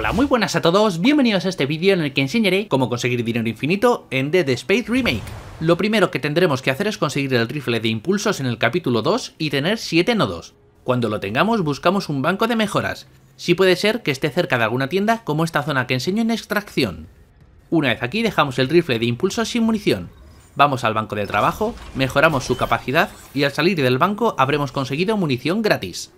Hola, muy buenas a todos, bienvenidos a este vídeo en el que enseñaré cómo conseguir dinero infinito en Dead Space Remake. Lo primero que tendremos que hacer es conseguir el rifle de impulsos en el capítulo 2 y tener 7 nodos. Cuando lo tengamos buscamos un banco de mejoras. Si puede ser que esté cerca de alguna tienda como esta zona que enseño en extracción. Una vez aquí dejamos el rifle de impulsos sin munición. Vamos al banco de trabajo, mejoramos su capacidad y al salir del banco habremos conseguido munición gratis.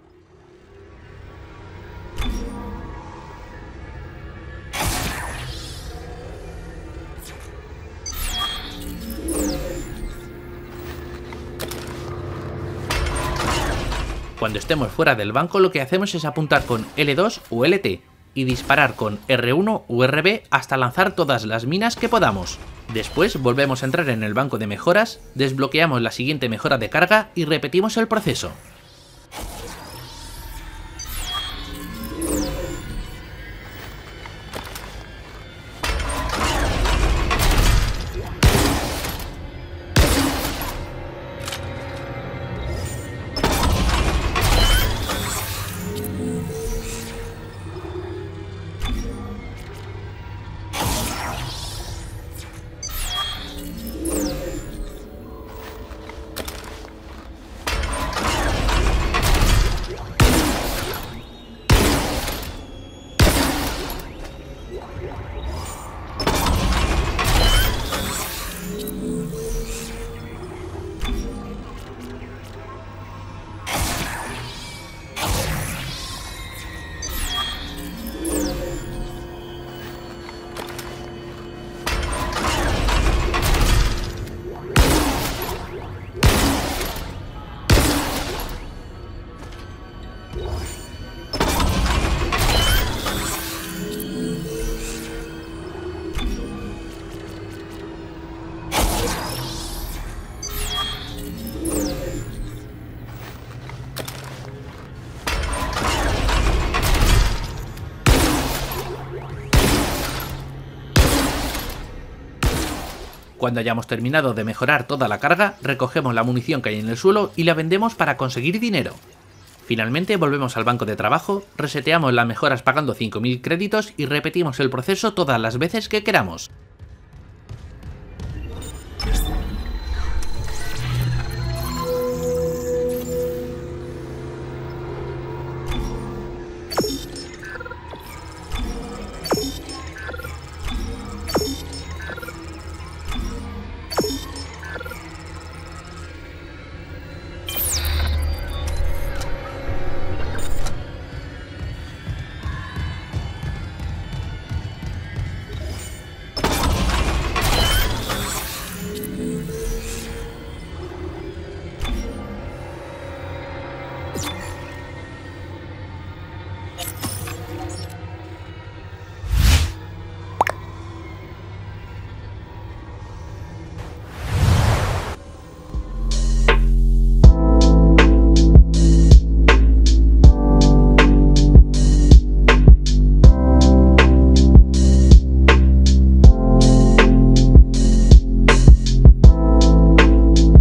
Cuando estemos fuera del banco lo que hacemos es apuntar con L2 o LT y disparar con R1 o RB hasta lanzar todas las minas que podamos. Después volvemos a entrar en el banco de mejoras, desbloqueamos la siguiente mejora de carga y repetimos el proceso. Cuando hayamos terminado de mejorar toda la carga, recogemos la munición que hay en el suelo y la vendemos para conseguir dinero. Finalmente volvemos al banco de trabajo, reseteamos las mejoras pagando 5.000 créditos y repetimos el proceso todas las veces que queramos.